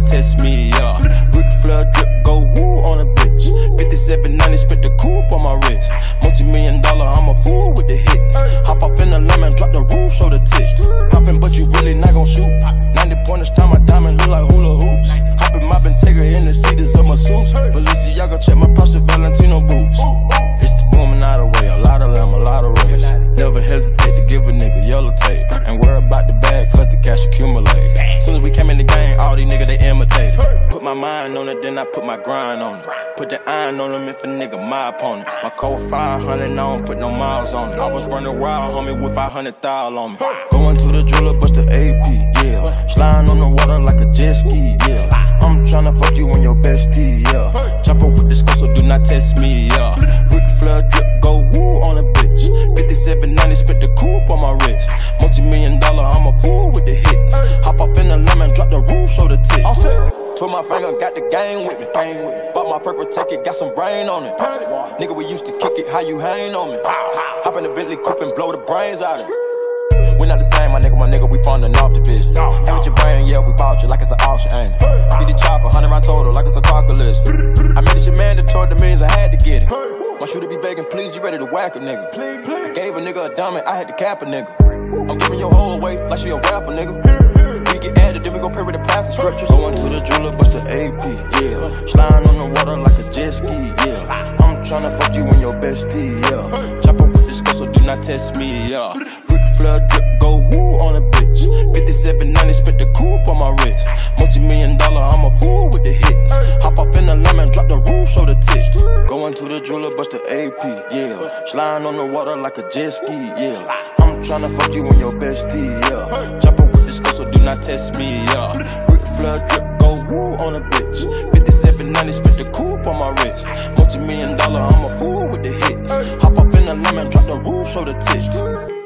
try test me up. Ric Flair drip, go woo on a bitch. 5790, spent the coupe on my wrist. Multi million dollar, I'm a fool with the hits. Hop up in the lemon, drop the roof, show the tits. Poppin', but you really not gon' shoot. 90 pointers, time my diamond look like hula hoops. Hoppin', moppin', take her in the seats of my suits. Balenciaga, check my purse, Valentino boots. It's the woman out of way, a lot of lamb, a lot of race. Never hesitate to give a nigga yellow tape. And worry about the bag, cause the cash accumulate it, then I put my grind on it. Put the iron on them if a nigga my opponent. My code 500, I don't put no miles on it. I was running wild, homie, with 500 thou on me. Going to the driller, bust the AP, yeah. Sliding on the water like a jet ski, yeah. I'm tryna fuck you on your bestie, yeah. Chopper with this skull, so do not test me, yeah. Ric Flair drip, go Twirl my finger, got the game with me. Bought my purple ticket, got some rain on it. Nigga, we used to kick it, how you hang on me? Hop in the Bentley coupe and blow the brains out of it. We not the same, my nigga, my nigga, we funding off the business. And with your brain, yeah, we bought you like it's an auction, ain't it? Get the chopper, 100 round total, like it's a car collision. I made this shit mandatory, the means I had to get it. My shooter be begging, please, you ready to whack a nigga. I gave a nigga a diamond, I had to cap a nigga. I'm giving your whole away like she a rapper, nigga. Added, then we go pray with the plastic scriptures. Going to the jeweler, bust the AP, yeah. Sliding on the water like a jet ski, yeah. I'm tryna fuck you and your bestie, yeah. Chopper with this girl, so do not test me, yeah. Ric Flair drip, go woo on a bitch. 5790, spit the coupe on my wrist. Multi million dollar, I'm a fool with the hits. Hop up in the lemon, drop the roof, show the tits. Going to the jeweler, bust the AP, yeah. Sliding on the water like a jet ski, yeah. I'm tryna fuck you and your bestie, yeah. Not test me, yeah. Ric Flair drip, go woo on a bitch. 5790, spit the coupe on my wrist. Multi million dollar, I'm a fool with the hits. Hop up in the lemon, drop the roof, show the tits.